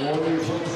Petty.